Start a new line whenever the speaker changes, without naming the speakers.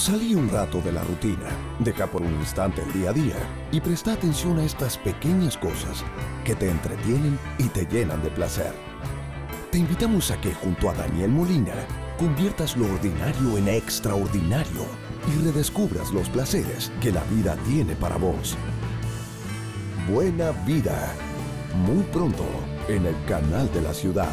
Salí un rato de la rutina, deja por un instante el día a día y presta atención a estas pequeñas cosas que te entretienen y te llenan de placer. Te invitamos a que junto a Daniel Molina conviertas lo ordinario en extraordinario y redescubras los placeres que la vida tiene para vos. Buena vida. Muy pronto en el canal de la ciudad.